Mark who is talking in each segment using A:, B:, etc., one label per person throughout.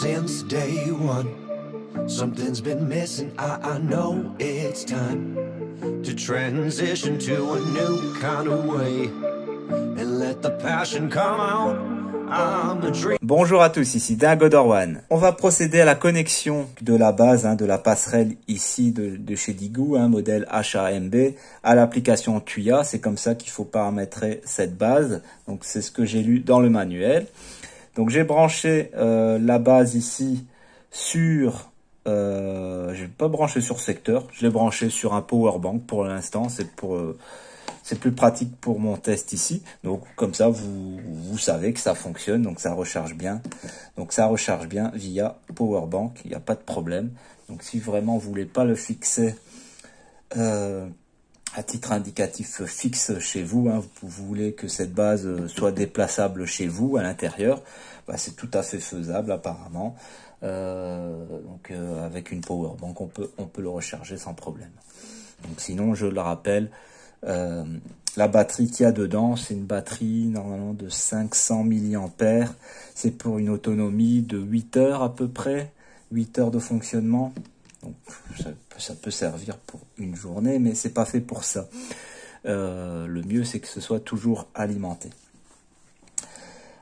A: since day one. Something's been missing, I, know it's time to transition to a new kind of way and let the passion come out.
B: Bonjour à tous, ici Dagodorwan. On va procéder à la connexion de la base, hein, de la passerelle ici de, chez Digou, hein, modèle HAMB, à l'application Tuya. C'est comme ça qu'il faut paramétrer cette base. Donc c'est ce que j'ai lu dans le manuel. Donc j'ai branché euh, la base ici sur... Euh, je pas branché sur secteur, je l'ai branché sur un power bank pour l'instant. C'est pour... Euh, c'est plus pratique pour mon test ici. Donc comme ça, vous, vous savez que ça fonctionne, donc ça recharge bien. Donc ça recharge bien via Powerbank, il n'y a pas de problème. Donc si vraiment vous voulez pas le fixer euh, à titre indicatif fixe chez vous, hein, vous, voulez que cette base soit déplaçable chez vous à l'intérieur, bah, c'est tout à fait faisable apparemment. Euh, donc euh, avec une Powerbank, on peut, on peut le recharger sans problème. Donc sinon, je le rappelle, euh, la batterie qu'il y a dedans, c'est une batterie normalement de 500 mAh. C'est pour une autonomie de 8 heures à peu près, 8 heures de fonctionnement. Ça, peut servir pour une journée, mais c'est pas fait pour ça. Euh, le mieux, c'est que ce soit toujours alimenté.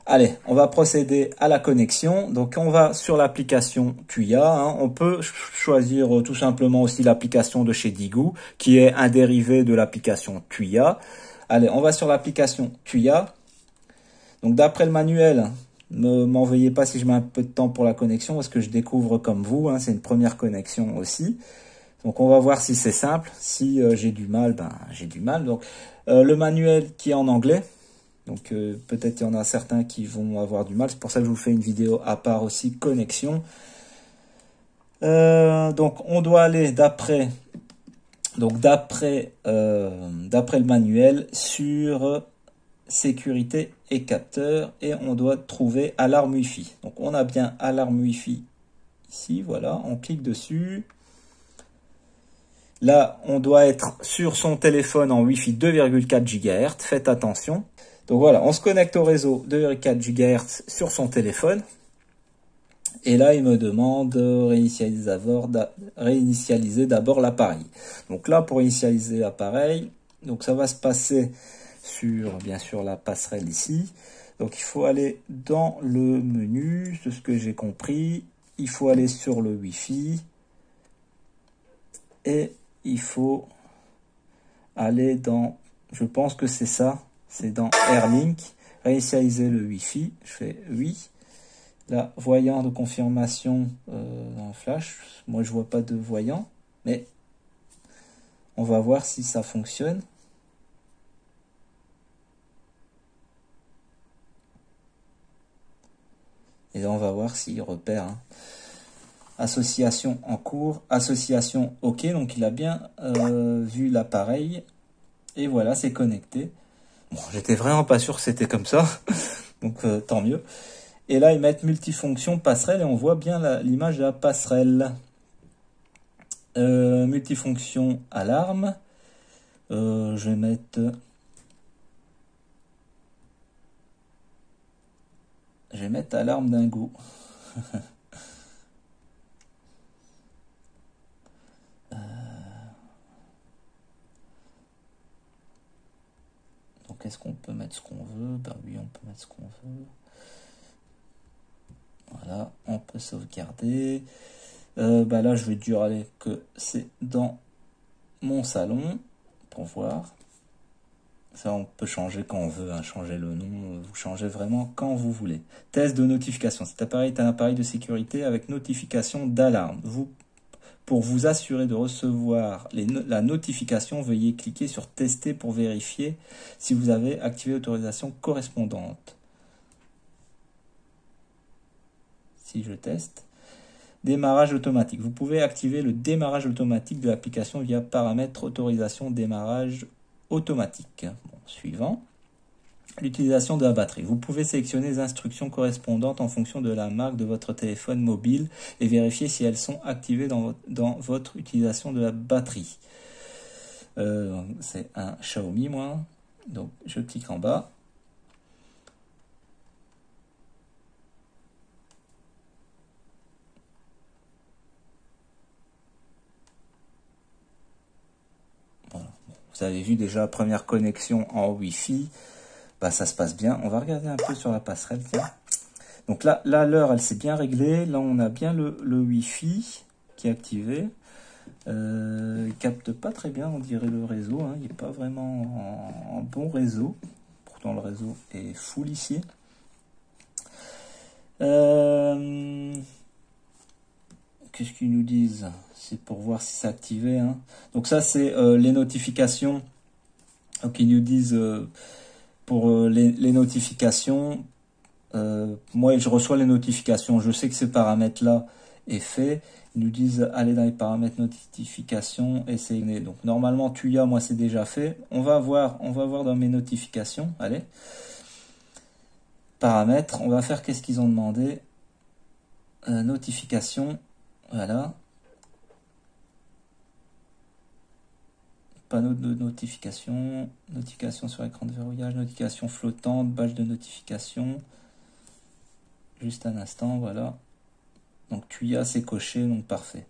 B: Allez, on va procéder à la connexion. Donc on va sur l'application Tuya. Hein. On peut choisir euh, tout simplement aussi l'application de chez Digou, qui est un dérivé de l'application Tuya. Allez, on va sur l'application Tuya. Donc d'après le manuel, ne m'en veuillez pas si je mets un peu de temps pour la connexion, parce que je découvre comme vous, hein, c'est une première connexion aussi. Donc on va voir si c'est simple. Si euh, j'ai du mal, ben j'ai du mal. Euh, le manuel qui est en anglais, donc euh, peut-être il y en a certains qui vont avoir du mal. C'est pour ça que je vous fais une vidéo à part aussi connexion. Donc on doit aller d'après donc d'après le manuel sur sécurité et capteur et on doit trouver alarme Wi-Fi. Donc on a bien alarme Wi-Fi ici, voilà, on clique dessus. Là, on doit être sur son téléphone en Wi-Fi 2,4 GHz. Faites attention. Donc voilà, on se connecte au réseau 2,4 GHz sur son téléphone. Et là, il me demande de réinitialiser d'abord l'appareil. Donc là, pour initialiser l'appareil, donc ça va se passer sur, bien sûr, la passerelle ici. Donc il faut aller dans le menu, de ce que j'ai compris. Il faut aller sur le Wi-Fi. Et il faut aller dans, je pense que c'est ça, c'est dans Airlink, réinitialiser le Wi-Fi, je fais oui. Là, voyant de confirmation euh, dans Flash, moi je vois pas de voyant, mais on va voir si ça fonctionne. Et là, on va voir s'il repère. Hein. Association en cours, association OK, donc il a bien euh, vu l'appareil. Et voilà, c'est connecté. Bon, j'étais vraiment pas sûr que c'était comme ça, donc euh, tant mieux. Et là, ils mettent multifonction passerelle et on voit bien l'image de la passerelle. Euh, multifonction alarme. Je vais mettre... vais mettre alarme d'un goût. est-ce qu'on peut mettre ce qu'on veut? Ben oui, on peut mettre ce qu'on veut. Voilà, on peut sauvegarder. Euh, bah là, je vais dire aller que c'est dans mon salon pour voir. Ça, on peut changer quand on veut, hein, changer le nom, vous changez vraiment quand vous voulez. Test de notification. Cet appareil est un appareil de sécurité avec notification d'alarme. Pour vous assurer de recevoir la notification, veuillez cliquer sur Tester pour vérifier si vous avez activé l'autorisation correspondante. Si je teste. Démarrage automatique. Vous pouvez activer le démarrage automatique de l'application via paramètres autorisation démarrage automatique. suivant. L'utilisation de la batterie. Vous pouvez sélectionner les instructions correspondantes en fonction de la marque de votre téléphone mobile et vérifier si elles sont activées dans votre, dans votre utilisation de la batterie. Euh, c'est un Xiaomi, moi. Donc, je clique en bas. Vous avez vu déjà, première connexion en Wi-Fi. Bah, ça se passe bien. On va regarder un peu sur la passerelle. Donc là, là l'heure, elle s'est bien réglée. Là, on a bien le, le Wi-Fi qui est activé. Euh, il capte pas très bien, on dirait, le réseau. Hein. Il n'est pas vraiment en, bon réseau. Pourtant, le réseau est full ici. Euh, qu'est-ce qu'ils nous disent? C'est pour voir si c'est activé. Hein. Donc ça, c'est euh, les notifications. Donc ils nous disent euh, pour les, notifications. moi, je reçois les notifications. Je sais que ce paramètre-là est fait nous disent aller dans les paramètres notification et c'est donc normalement Tuya moi c'est déjà fait on va voir on va voir dans mes notifications allez paramètres on va faire qu'est-ce qu'ils ont demandé? Euh, notification voilà panneau de notification notification sur écran de verrouillage notification flottante badge de notification juste un instant voilà donc Tuya c'est coché, donc parfait.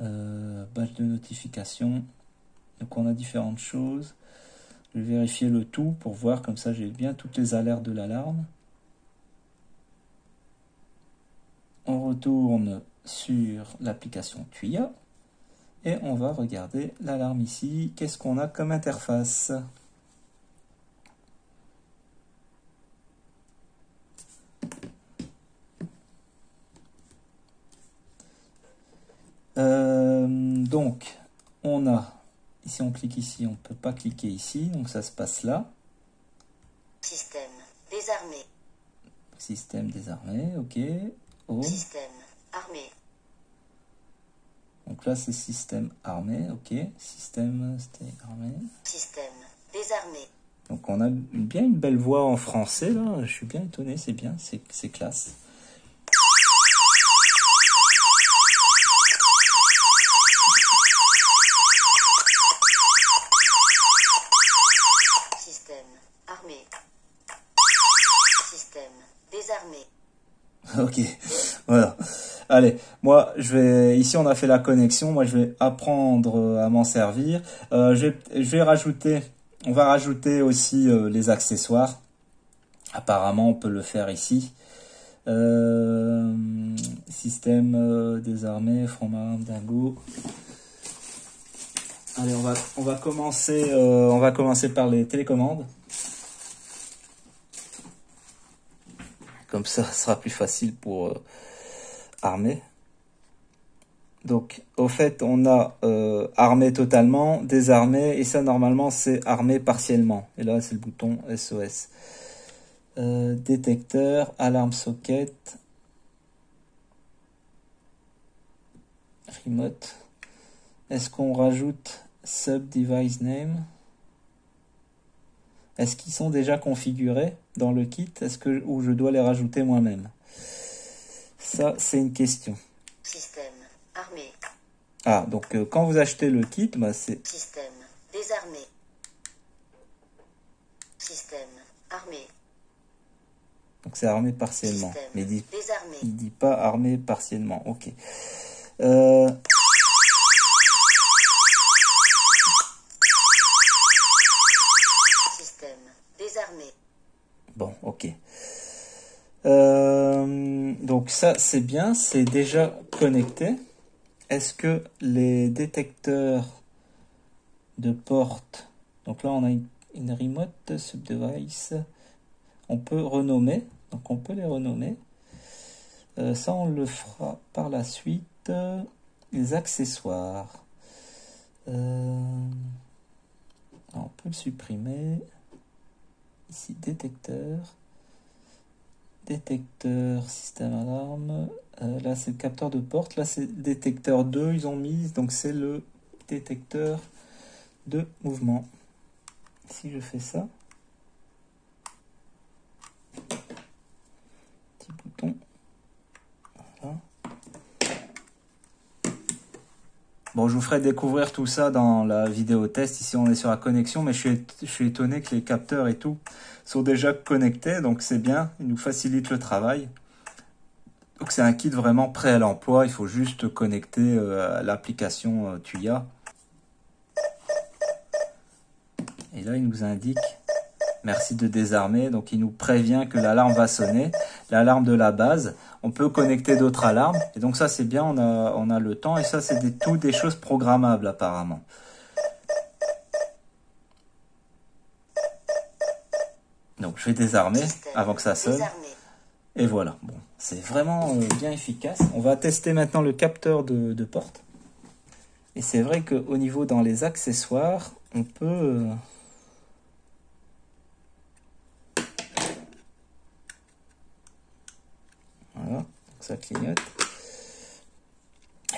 B: Euh, de notification. Donc on a différentes choses. Je vais vérifier le tout pour voir, comme ça j'ai bien toutes les alertes de l'alarme. On retourne sur l'application Tuya et on va regarder l'alarme ici. Qu'est-ce qu'on a comme interface? Euh, donc, on a, ici on clique ici, on ne peut pas cliquer ici, donc ça se passe là.
C: Système désarmé.
B: Système désarmé, ok.
C: Oh. Système armé.
B: Donc là c'est système armé, ok. Système armé.
C: Système désarmé.
B: Donc on a bien une belle voix en français là, je suis bien étonné, c'est bien, c'est classe. ok, voilà. Allez, moi, je vais. Ici, on a fait la connexion. Moi, je vais apprendre euh, à m'en servir. Euh, je, vais, rajouter. On va rajouter aussi euh, les accessoires. Apparemment, on peut le faire ici. système désarmé, front marin dingo. Allez, on va, on va commencer. on va commencer par les télécommandes. Comme ça, ce sera plus facile pour armer. Donc, au fait, on a euh, armé totalement, désarmé, et ça, normalement, c'est armé partiellement. Et là, c'est le bouton SOS. Euh, détecteur, alarme socket, remote. Est-ce qu'on rajoute sub device name? Est-ce qu'ils sont déjà configurés dans le kit? Est-ce que ou je dois les rajouter moi-même? Ça, c'est une question.
C: Système armé.
B: Ah, donc euh, quand vous achetez le kit, bah, c'est...
C: Système désarmé. Système armé.
B: Donc c'est armé partiellement.
C: Système
B: mais il dit,
C: désarmé.
B: il dit pas armé partiellement. Ok. Euh... Bon, ok. Euh, donc ça, c'est bien, c'est déjà connecté. Est-ce que les détecteurs de porte, donc là on a une, remote subdevice, on peut renommer, donc on peut les renommer. Euh, ça, on le fera par la suite. les accessoires. Euh, on peut le supprimer. Ici, détecteur. Détecteur, système alarme. Euh, là, c'est le capteur de porte. Là, c'est détecteur 2, ils ont mis. Donc, c'est le détecteur de mouvement. Si je fais ça. Petit bouton. Bon, je vous ferai découvrir tout ça dans la vidéo test. Ici, on est sur la connexion, mais je suis, étonné que les capteurs et tout sont déjà connectés, donc c'est bien. Ils nous facilitent le travail. Donc c'est un kit vraiment prêt à l'emploi. Il faut juste connecter euh, l'application euh, Tuya. là, il nous indique merci de désarmer. Donc, il nous prévient que l'alarme va sonner, l'alarme de la base. On peut connecter d'autres alarmes. Et donc, ça, c'est bien, on a, on a le temps. Et ça, c'est des, tout des choses programmables, apparemment. Donc, je vais désarmer avant que ça sonne. Et voilà, bon, c'est vraiment euh, bien efficace. On va tester maintenant le capteur de, de porte. Et c'est vrai qu'au niveau dans les accessoires, on peut... euh, Voilà, donc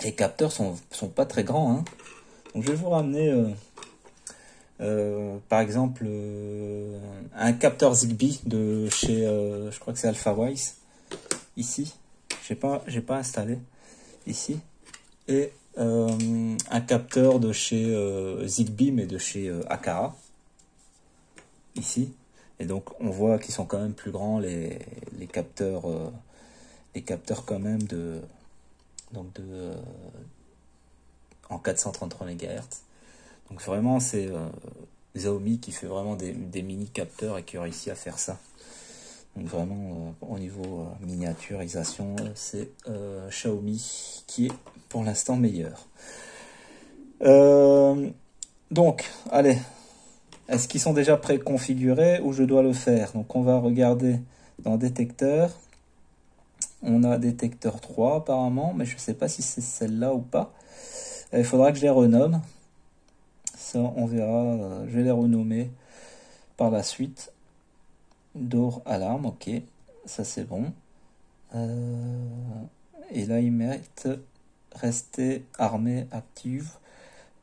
B: Les capteurs sont, pas très grands. Hein. Donc je vais vous ramener, euh, euh, par exemple, euh, un capteur Zigbee de chez, je crois que c'est AlphaWise, ici. J'ai pas, j'ai pas installé ici. Et un capteur de chez Zigbee, mais de chez Akara, ici. Et donc on voit qu'ils sont quand même plus grands les capteurs, les capteurs quand même de, donc de, euh, en 433 MHz. Donc vraiment c'est euh, Xiaomi qui fait vraiment des, des mini capteurs et qui a réussi à faire ça. Donc vraiment euh, au niveau miniaturisation, c'est Xiaomi qui est pour l'instant meilleur. Donc, allez, est-ce qu'ils sont déjà préconfigurés ou je dois le faire? Donc on va regarder dans détecteur. On a détecteur 3 apparemment, mais je ne sais pas si c'est celle-là ou pas. Euh, Il faudra que je les renomme. Ça, on verra. euh, Je vais les renommer par la suite. Door alarme, ok. Ça c'est bon. Euh, et là, ils mettent rester armé active.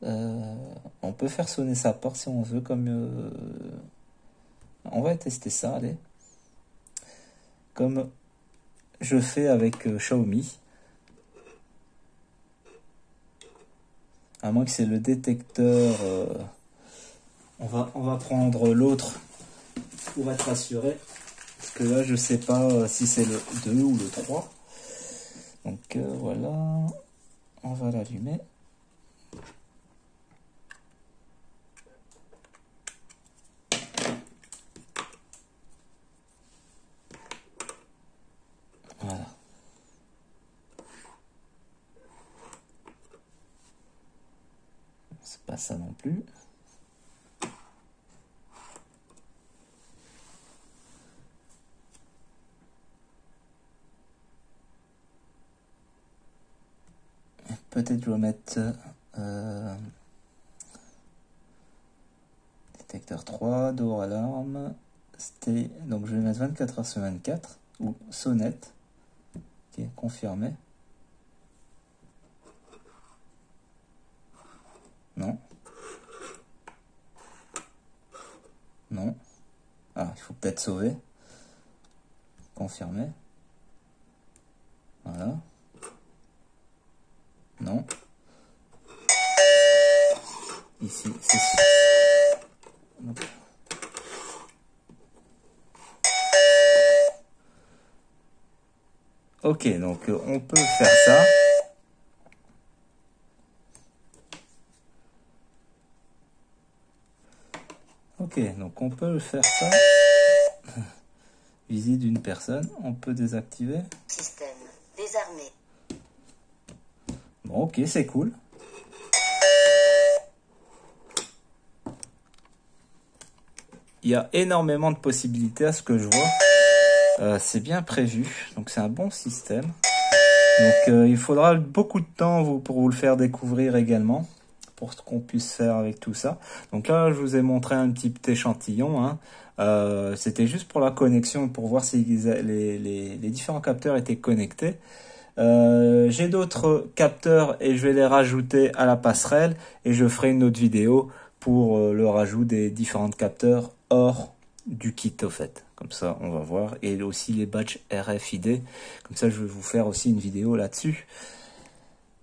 B: On peut faire sonner sa porte si on veut, comme on va tester ça, allez. Comme je fais avec euh, Xiaomi. À moins que c'est le détecteur. euh, on, va, on va prendre l'autre pour être assuré. Parce que là, je sais pas euh, si c'est le 2 ou le 3. Donc voilà. On va l'allumer. C'est pas ça non plus. Peut-être je vais mettre euh, détecteur 3, door alarme. Donc je vais mettre 24 heures sur 24 ou sonnette. Ok, confirmé. Non. Non. Ah, il faut peut-être sauver. Confirmé. Voilà. Non. Ici, c'est. Ok, donc euh, on peut faire ça. Ok, donc on peut faire ça. Visite d'une personne, on peut désactiver.
C: Système. Désarmé.
B: Bon, ok, c'est cool. Il y a énormément de possibilités à ce que je vois. Euh, c'est bien prévu, donc c'est un bon système. Donc euh, il faudra beaucoup de temps pour vous le faire découvrir également, pour ce qu'on puisse faire avec tout ça. Donc là, je vous ai montré un petit échantillon. hein. Euh, C'était juste pour la connexion, pour voir si les, différents capteurs étaient connectés. J'ai d'autres capteurs et je vais les rajouter à la passerelle et je ferai une autre vidéo pour le rajout des différents capteurs hors du kit au fait. Comme ça, on va voir. Et aussi les badges RFID. Comme ça, je vais vous faire aussi une vidéo là-dessus.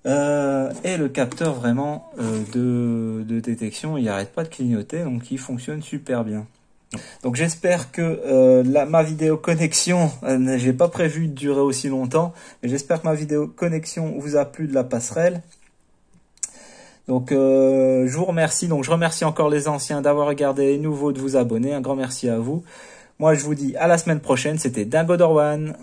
B: Euh, et le capteur vraiment euh, de, détection, il n'arrête pas de clignoter, donc il fonctionne super bien. Donc j'espère que euh, ma vidéo connexion, j'ai pas prévu de durer aussi longtemps, mais j'espère que ma vidéo connexion vous a plu de la passerelle. Donc euh, je vous remercie. Donc je remercie encore les anciens d'avoir regardé, les nouveaux de vous abonner. Un grand merci à vous. Moi je vous dis à la semaine prochaine. C'était Dingo Dorwan.